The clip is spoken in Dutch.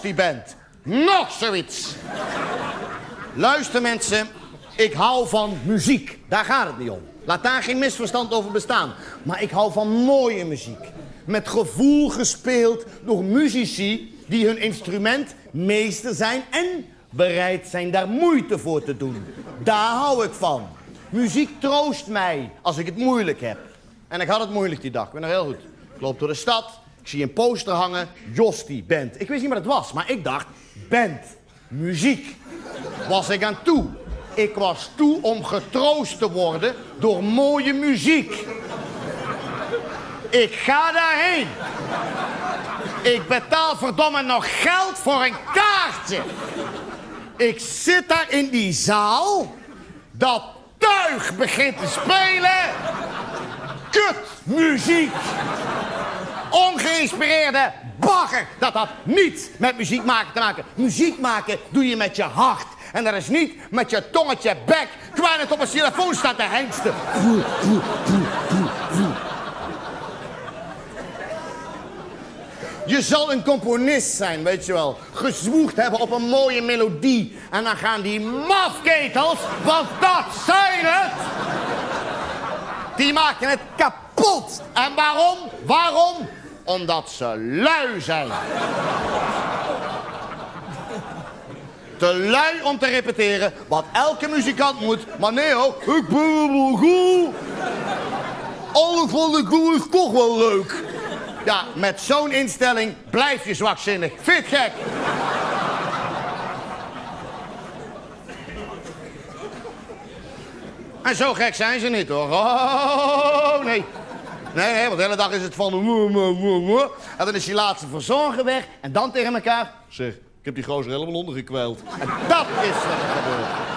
Die bent. Nog zoiets. Luister mensen, ik hou van muziek. Daar gaat het niet om. Laat daar geen misverstand over bestaan. Maar ik hou van mooie muziek. Met gevoel gespeeld door muzici die hun instrument meester zijn en bereid zijn daar moeite voor te doen. Daar hou ik van. Muziek troost mij als ik het moeilijk heb. En ik had het moeilijk die dag, ik nog heel goed. Ik loop door de stad, ik zie een poster hangen, Josti Band. Ik wist niet wat het was, maar ik dacht, band, muziek. Was ik aan toe. Ik was toe om getroost te worden door mooie muziek. Ik ga daarheen. Ik betaal verdomme nog geld voor een kaartje. Ik zit daar in die zaal. Dat tuig begint te spelen. Kut muziek. Ongeïnspireerde bagger. Dat had niets met muziek maken te maken. Muziek maken doe je met je hart. En dat is niet met je tongetje bek. Het op een telefoon staat de hengsten. Je zal een componist zijn, weet je wel. Gezwoegd hebben op een mooie melodie. En dan gaan die mafketels, want dat zijn het. Die maken het kapot. En waarom? Waarom? Omdat ze lui zijn. Te lui om te repeteren wat elke muzikant moet. Maar nee hoor, ik ben wel goed. Alles wat ik doe is toch wel leuk. Ja, met zo'n instelling blijf je zwakzinnig. Fit gek. En zo gek zijn ze niet hoor. Oh, nee. Nee, nee, want de hele dag is het van... En dan is die laatste verzorger weg. En dan tegen elkaar... Zeg, ik heb die gozer helemaal ondergekwijld. En dat is wat er gebeurt.